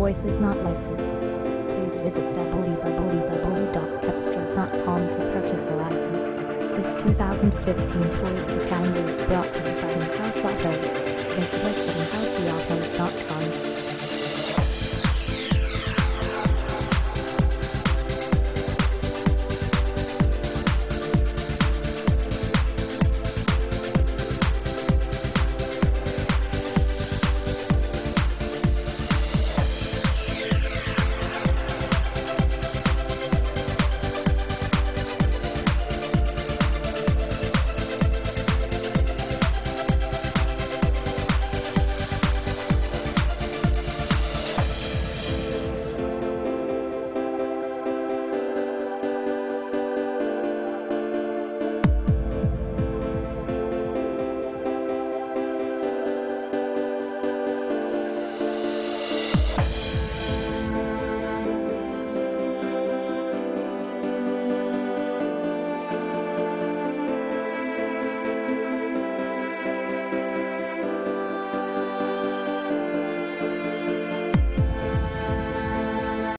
voice is not licensed. Please visit www.cepstral.com to purchase a license. This 2015 Toyota Camry is brought